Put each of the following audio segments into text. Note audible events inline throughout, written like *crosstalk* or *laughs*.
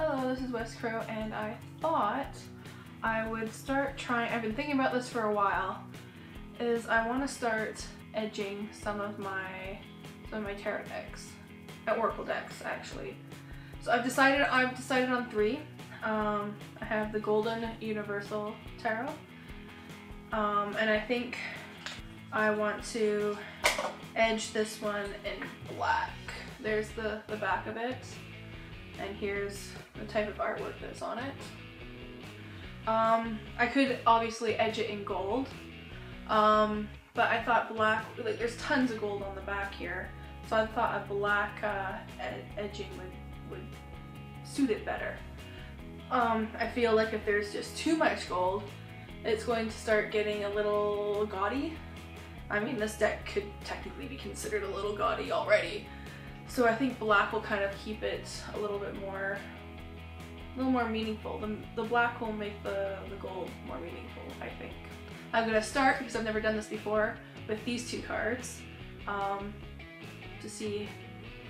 Hello, this is West Crow and I thought I would start trying, I've been thinking about this for a while, is I want to start edging some of my some of my tarot decks, at oracle decks actually. So I've decided I've decided on three. Um, I have the Golden Universal Tarot, um, and I think I want to edge this one in black. There's the, the back of it, and here's the type of artwork that's on it. Um, I could obviously edge it in gold, um, but I thought black, like there's tons of gold on the back here, so I thought a black uh, ed edging would, would suit it better. Um, I feel like if there's just too much gold, it's going to start getting a little gaudy. I mean, this deck could technically be considered a little gaudy already. So I think black will kind of keep it a little bit more, little more meaningful. The, the black will make the, the gold more meaningful, I think. I'm gonna start, because I've never done this before, with these two cards um, to see,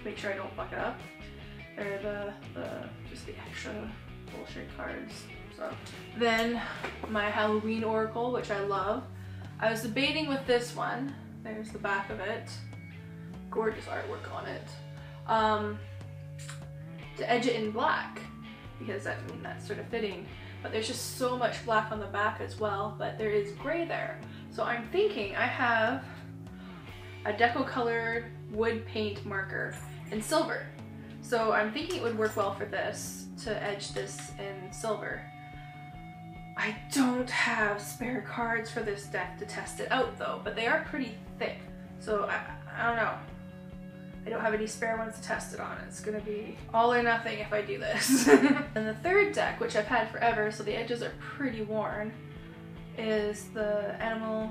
make sure I don't fuck it up. They're the, the, just the extra bullshit cards. So then my Halloween Oracle, which I love. I was debating with this one. There's the back of it. Gorgeous artwork on it. Um, to edge it in black because I mean that's sort of fitting. But there's just so much black on the back as well, but there is gray there. So I'm thinking I have a deco colored wood paint marker in silver. So I'm thinking it would work well for this to edge this in silver. I don't have spare cards for this deck to test it out though, but they are pretty thick. So I, I don't know. I don't have any spare ones to test it on. It's gonna be all or nothing if I do this. *laughs* and the third deck, which I've had forever, so the edges are pretty worn, is the animal,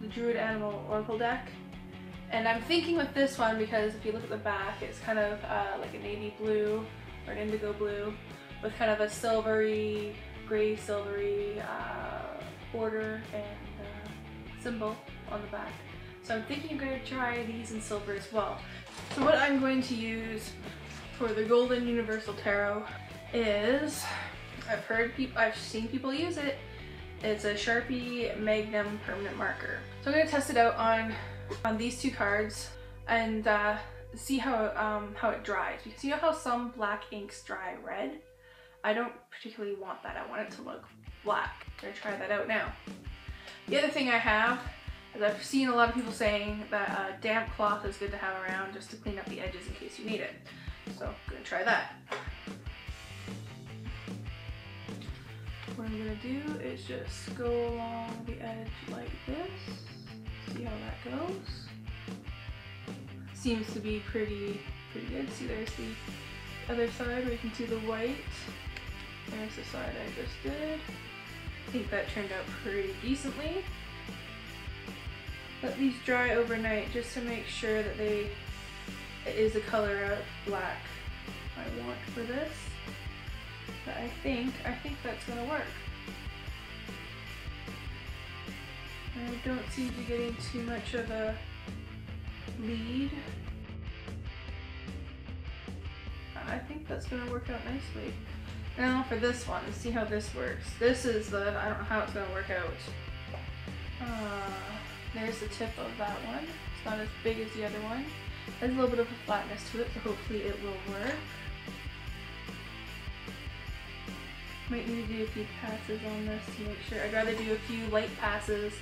the Druid Animal Oracle deck. And I'm thinking with this one because if you look at the back, it's kind of uh, like a navy blue or an indigo blue with kind of a silvery gray silvery uh, border and uh, symbol on the back. So I'm thinking I'm going to try these in silver as well. So what I'm going to use for the Golden Universal Tarot is, I've heard people, I've seen people use it, it's a Sharpie Magnum permanent marker. So I'm going to test it out on, on these two cards and uh, see how, um, how it dries. Because you know how some black inks dry red? I don't particularly want that. I want it to look black. I'm gonna try that out now. The other thing I have is I've seen a lot of people saying that a damp cloth is good to have around just to clean up the edges in case you need it. So I'm gonna try that. What I'm gonna do is just go along the edge like this. See how that goes. Seems to be pretty, pretty good. See there's the other side where you can see the white. There's the side I just did. I think that turned out pretty decently. Let these dry overnight just to make sure that they is the color of black I want for this. But I think, I think that's gonna work. I don't seem to be getting too much of a lead. I think that's gonna work out nicely. Now for this one, see how this works. This is the, I don't know how it's gonna work out. Uh, there's the tip of that one. It's not as big as the other one. There's a little bit of a flatness to it, so hopefully it will work. Might need to do a few passes on this to make sure. I'd rather do a few light passes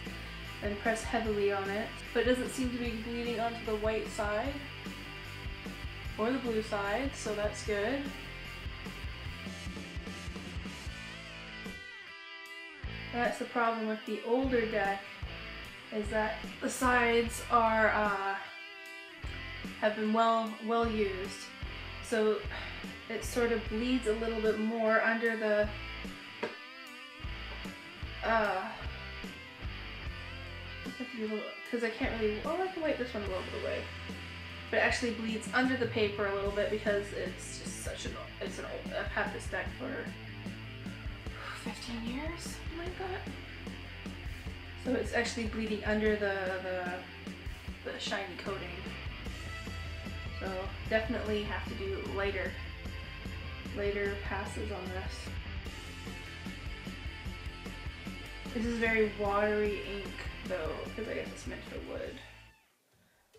than press heavily on it. But it doesn't seem to be bleeding onto the white side or the blue side, so that's good. That's the problem with the older deck, is that the sides are, uh, have been well, well used. So it sort of bleeds a little bit more under the, uh, because I can't really, oh I can wipe this one a little bit away. But it actually bleeds under the paper a little bit because it's just such an, it's an old, I've had this deck for 15 years, like that. So it's actually bleeding under the, the, the shiny coating. So definitely have to do lighter, later passes on this. This is very watery ink though, because I guess it's meant for wood.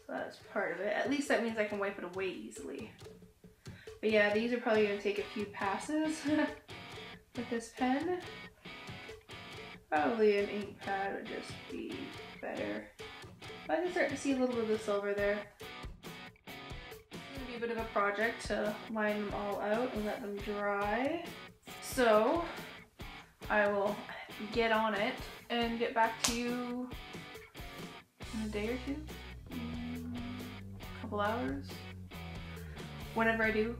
So that's part of it. At least that means I can wipe it away easily. But yeah, these are probably going to take a few passes *laughs* with this pen. Probably an ink pad would just be better. But I can start to see a little bit of the silver there. It's to be a bit of a project to line them all out and let them dry. So I will get on it and get back to you in a day or two, mm, a couple hours. Whenever I do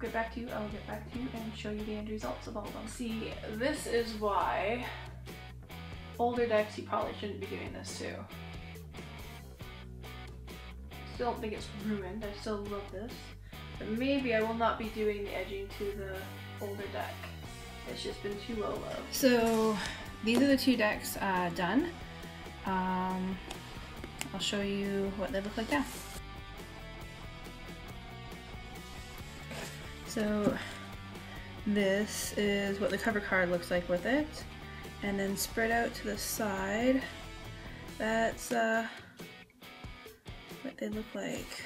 get back to you, I'll get back to you and show you the end results of all of them. See, this is why older decks you probably shouldn't be doing this too. Still don't think it's ruined, I still love this. But maybe I will not be doing the edging to the older deck. It's just been too low low. So these are the two decks uh, done. Um, I'll show you what they look like now. So this is what the cover card looks like with it. And then spread out to the side, that's uh, what they look like.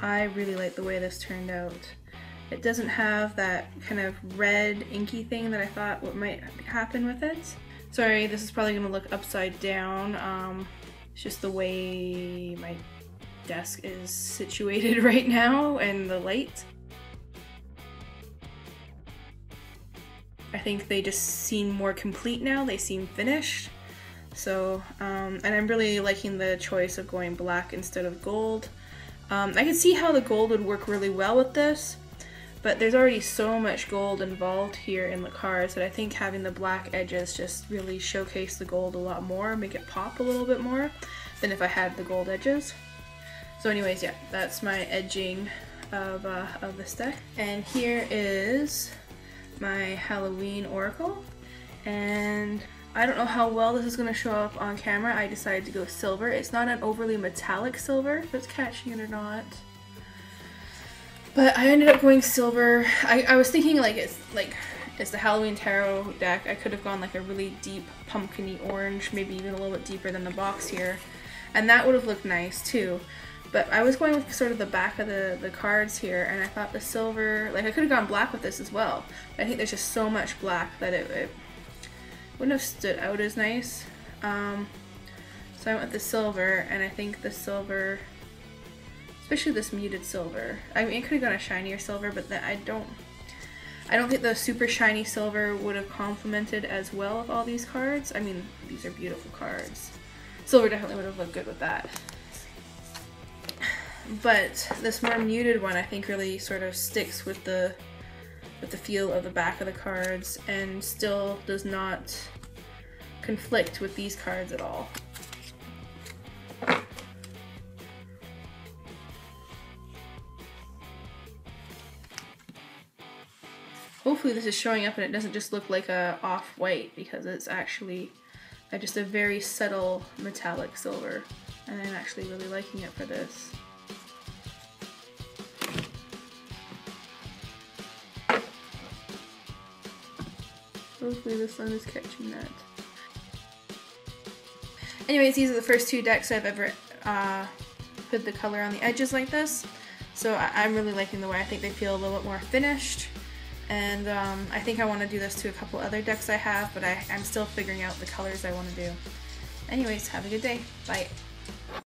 I really like the way this turned out. It doesn't have that kind of red inky thing that I thought what might happen with it. Sorry, this is probably gonna look upside down. Um, it's just the way my desk is situated *laughs* right now and the light. I think they just seem more complete now. They seem finished. So, um, and I'm really liking the choice of going black instead of gold. Um, I can see how the gold would work really well with this, but there's already so much gold involved here in the cards that I think having the black edges just really showcase the gold a lot more, make it pop a little bit more than if I had the gold edges. So anyways, yeah, that's my edging of, uh, of this deck. And here is my Halloween Oracle. And I don't know how well this is going to show up on camera. I decided to go silver. It's not an overly metallic silver, if it's catching it or not. But I ended up going silver. I, I was thinking like it's like it's the Halloween Tarot deck. I could have gone like a really deep pumpkiny orange, maybe even a little bit deeper than the box here. And that would have looked nice too. But I was going with sort of the back of the, the cards here, and I thought the silver, like I could have gone black with this as well. But I think there's just so much black that it, it wouldn't have stood out as nice. Um, so I went with the silver, and I think the silver, especially this muted silver. I mean, it could have gone a shinier silver, but I don't, I don't think the super shiny silver would have complemented as well with all these cards. I mean, these are beautiful cards. Silver definitely would have looked good with that. But this more muted one I think really sort of sticks with the with the feel of the back of the cards and still does not conflict with these cards at all. Hopefully this is showing up and it doesn't just look like a off-white because it's actually uh, just a very subtle metallic silver and I'm actually really liking it for this. Hopefully the sun is catching that. Anyways, these are the first two decks I've ever uh, put the color on the edges like this. So I am really liking the way I think they feel a little bit more finished. And um, I think I want to do this to a couple other decks I have, but I, I'm still figuring out the colors I want to do. Anyways, have a good day. Bye.